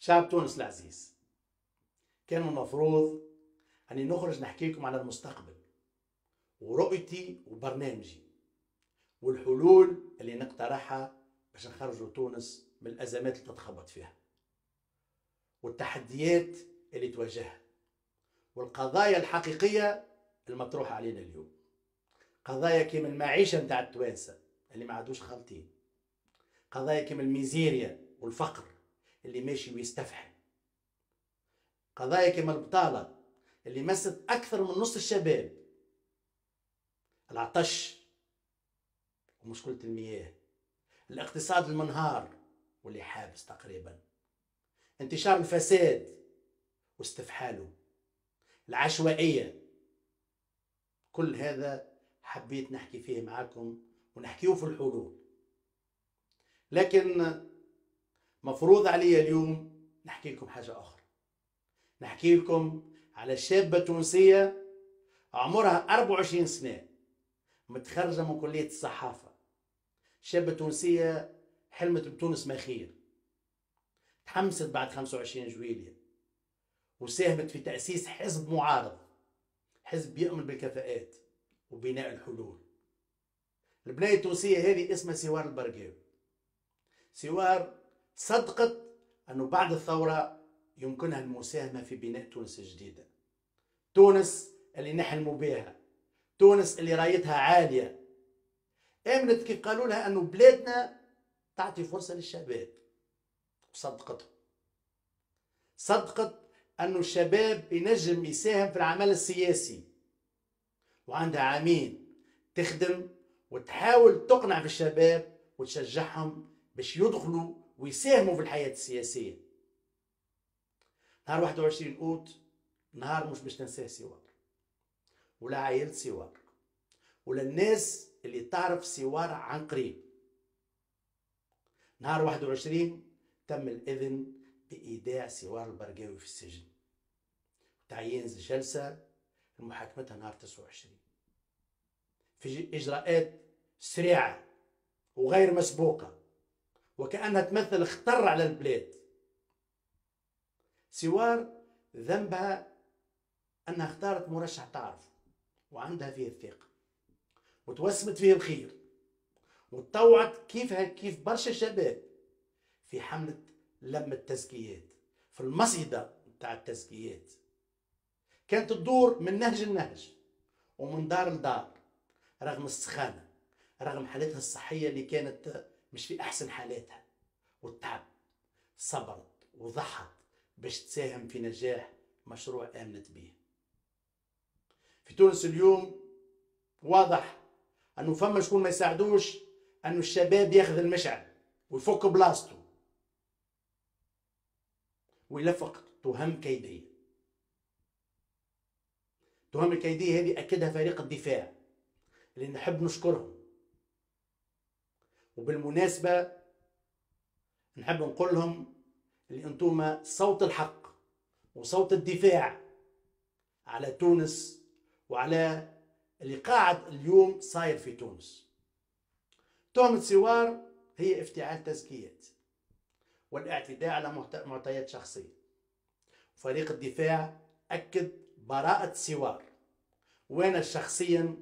شعب تونس العزيز كان المفروض أني نخرج نحكي لكم على المستقبل ورؤيتي وبرنامجي والحلول اللي نقترحها باش نخرجوا تونس من الأزمات اللي تتخبط فيها والتحديات اللي تواجهها والقضايا الحقيقية المطروحة علينا اليوم. قضايا كيما المعيشة نتاع التوانسة اللي ما عادوش خالطين. قضايا كيما الميزيريا والفقر. اللي ماشي ويستفحل قضايا كيما البطالة اللي مست أكثر من نص الشباب. العطش ومشكلة المياه. الاقتصاد المنهار واللي حابس تقريبا. انتشار الفساد واستفحاله. العشوائية. كل هذا حبيت نحكي فيه معكم ونحكيه في الحلول. لكن مفروض علي اليوم نحكي لكم حاجة أخرى. نحكي لكم على شابة تونسية عمرها 24 سنة متخرجة من كلية الصحافة. شابة تونسية حلمت بتونس ما خير. تحمست بعد 25 جويلية وساهمت في تأسيس حزب معارض حزب يؤمن بالكفاءات وبناء الحلول. البنية التونسية هذه اسمها سوار البرقاوي سوار صدقت أنه بعد الثورة يمكنها المساهمة في بناء تونس الجديدة. تونس اللي نحلموا بها تونس اللي رأيتها عالية. آمنت كيف قالوا لها أنه بلادنا تعطي فرصة للشباب. وصدقتهم صدقت أنه الشباب ينجم يساهم في العمل السياسي. وعندها عامين تخدم وتحاول تقنع في الشباب وتشجعهم باش يدخلوا ويساهموا في الحياة السياسية. نهار 21 أوت نهار مش باش ننساه سوار ولا عائلة سوار ولا الناس اللي تعرف سوار عن قريب. نهار 21 تم الإذن بإيداع سوار البرقاوي في السجن. تعيين جلسة محاكمتها نهار 29 في إجراءات سريعة وغير مسبوقة. وكأنها تمثل خطر على البلاد. سوار ذنبها أنها اختارت مرشح تعرف وعندها فيه الثقة وتوسمت فيه الخير وتطوعت كيف كيف برشا شباب في حملة لم التزكيات في المصيدة بتاع التزكيات. كانت تدور من نهج لنهج ومن دار لدار رغم السخانة رغم حالتها الصحية اللي كانت مش في أحسن حالاتها. والتعب صبرت وضحت باش تساهم في نجاح مشروع آمنت به في تونس اليوم واضح أنه فما شكون ما يساعدوش أنه الشباب ياخذ المشعل ويفك بلاصته. ويلفق تهم كيدية. تهم الكيدية هذه أكدها فريق الدفاع اللي نحب نشكرهم. وبالمناسبة نحب نقول لهم اللي أنتم صوت الحق وصوت الدفاع على تونس وعلى اللي قاعد اليوم صاير في تونس. تهمة سوار هي افتعال تزكيات والاعتداء على معطيات شخصية. فريق الدفاع أكد براءة سوار وأنا شخصيا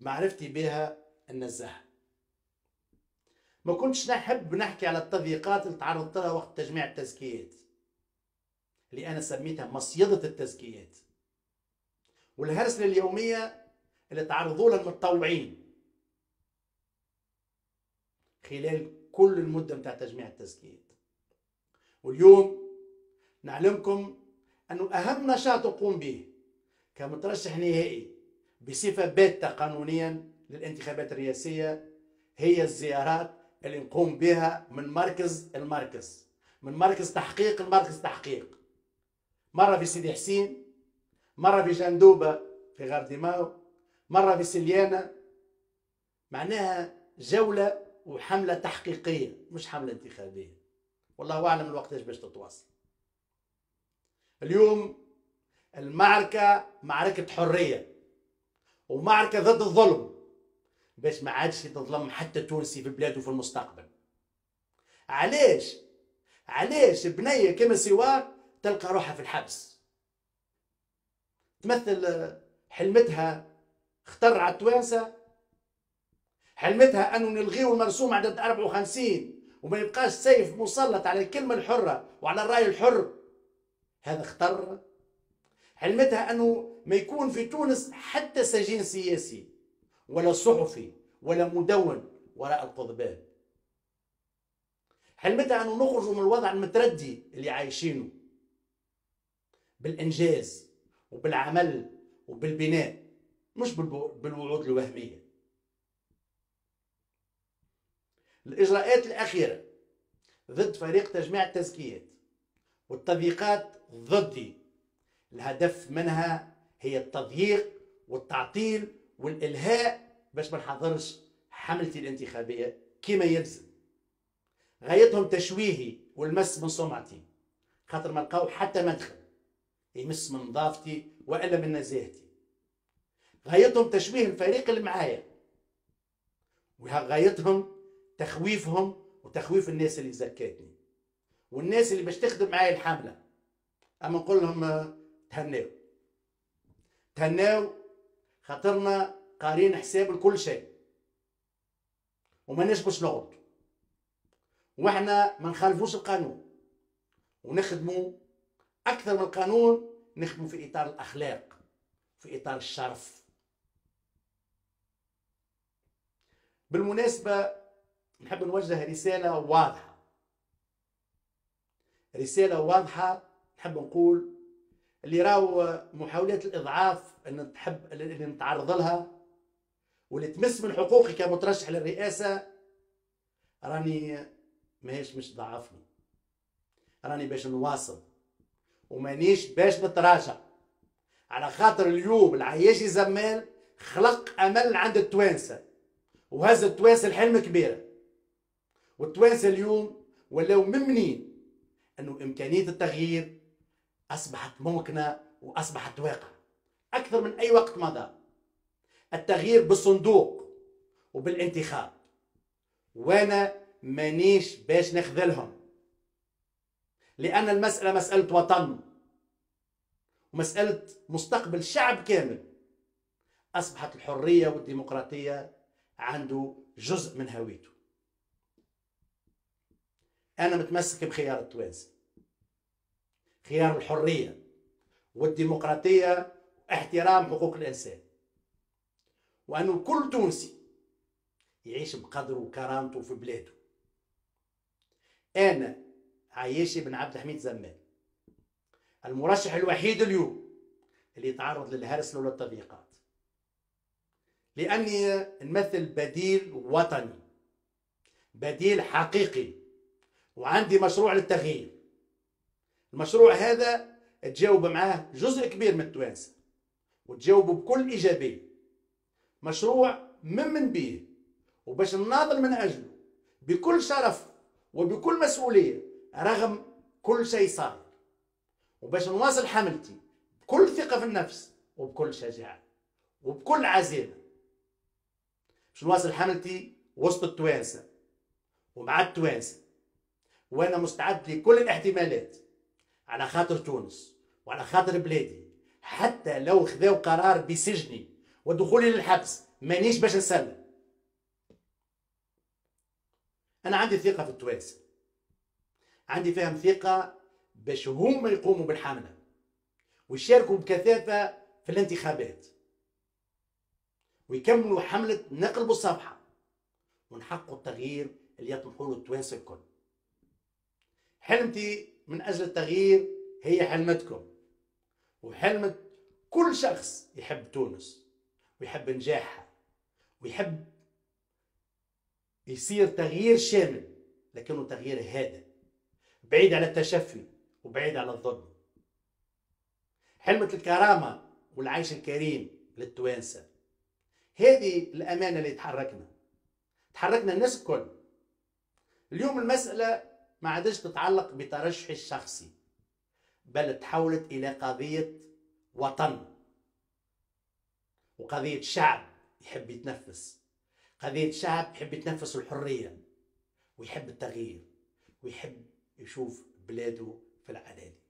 معرفتي بها النزاهة. ما كنتش نحب نحكي على التضييقات اللي تعرضت لها وقت تجميع التزكيات. اللي أنا سميتها مصيدة التزكيات. والهرسلة اليومية اللي تعرضوا لها المتطوعين. خلال كل المدة متاع تجميع التزكيات. واليوم نعلمكم أنه أهم نشاط أقوم به كمترشح نهائي بصفة باتة قانونيا للانتخابات الرئاسية هي الزيارات اللي نقوم بها من مركز المركز من مركز تحقيق لمركز تحقيق. مرة في سيدي حسين مرة في جندوبة في غارديماو مرة في سليانة. معناها جولة وحملة تحقيقية مش حملة انتخابية. والله أعلم الوقت باش تتواصل. اليوم المعركة معركة حرية ومعركة ضد الظلم. باش ما عادش تظلم حتى تونسي في بلاده في المستقبل. علاش؟ علاش بنية كما سوار تلقى روحها في الحبس؟ تمثل حلمتها اختر على التوانسه حلمتها أنه نلغيو المرسوم عدد 54 وما يبقاش سيف مسلط على الكلمة الحرة وعلى الرأي الحر. هذا اختر. حلمتها أنه ما يكون في تونس حتى سجين سياسي. ولا صحفي ولا مدون وراء القضبان. حلمتها انه نخرجوا من الوضع المتردي اللي عايشينه؟ بالإنجاز وبالعمل وبالبناء مش بالوعود الوهمية. الإجراءات الأخيرة ضد فريق تجميع التزكيات والتضييقات ضدي. الهدف منها هي التضييق والتعطيل والإلهاء باش ما نحضرش حملتي الانتخابية كما يلزم. غايتهم تشويهي والمس من سمعتي خاطر ما لقاو حتى مدخل يمس من نظافتي وإلا من نزاهتي. غايتهم تشويه الفريق اللي معايا. وغايتهم تخويفهم وتخويف الناس اللي زكاتني. والناس اللي باش تخدم معايا الحملة. أما نقول لهم تهناو. تهناو خاطرنا قارين حساب لكل شيء. وماناش باش نغلطوا وإحنا ما نخالفوش القانون. ونخدموا أكثر من القانون نخدموا في إطار الأخلاق في إطار الشرف. بالمناسبة نحب نوجه رسالة واضحة. رسالة واضحة نحب نقول اللي راهو محاولات الإضعاف أن تحب اللي نتعرض لها واللي تمس من حقوقي كمترشح للرئاسة راني ماهيش مش ضعفني. راني باش نواصل ومانيش باش نتراجع. على خاطر اليوم العياشي زمال خلق أمل عند التوانسة وهز التوانسة الحلم كبيرة. والتوانسة اليوم ولاو ممنين أنه إمكانية التغيير أصبحت ممكنة وأصبحت واقع. أكثر من أي وقت مضى التغيير بالصندوق وبالانتخاب. وأنا مانيش باش نخذلهم. لأن المسألة مسألة وطن. ومسألة مستقبل شعب كامل. أصبحت الحرية والديمقراطية عنده جزء من هويته. أنا متمسك بخيار التوانسة. خيار الحرية والديمقراطية واحترام حقوق الإنسان. وأنه كل تونسي يعيش بقدره وكرامته في بلاده. أنا عايشي بن عبد الحميد زمان المرشح الوحيد اليوم اللي يتعرض للهرس لولا التضييقات. لأني نمثل بديل وطني بديل حقيقي وعندي مشروع للتغيير. المشروع هذا تجاوب معاه جزء كبير من التوانسة وتجاوبوا بكل إيجابية. مشروع ممن به وباش نناضل من أجله بكل شرف وبكل مسؤولية رغم كل شيء صار وباش نواصل حملتي بكل ثقة في النفس وبكل شجاعة وبكل عزيمة. باش نواصل حملتي وسط التوانسة ومع التوانسة وأنا مستعد لكل الاحتمالات على خاطر تونس وعلى خاطر بلادي. حتى لو خذاو قرار بسجني ودخولي للحبس مانيش باش نسلم. أنا عندي ثقة في التوانسة. عندي فهم ثقة باش هما يقوموا بالحملة ويشاركوا بكثافة في الانتخابات. ويكملوا حملة نقلب الصفحه ونحققوا التغيير اللي يطمحوا له التوانسة الكل. حلمتي من أجل التغيير هي حلمتكم. وحلمة كل شخص يحب تونس ويحب نجاحها ويحب يصير تغيير شامل لكنه تغيير هادئ بعيد على التشفي وبعيد على الظلم. حلمة الكرامة والعيش الكريم للتوانسة. هذه الأمانة اللي تحركنا. تحركنا الناس الكل. اليوم المسألة ما عادش تتعلق بترشحي الشخصي بل تحولت إلى قضية وطن وقضية شعب يحب يتنفس قضية شعب يحب يتنفس الحرية ويحب التغيير ويحب يشوف بلاده في العلاني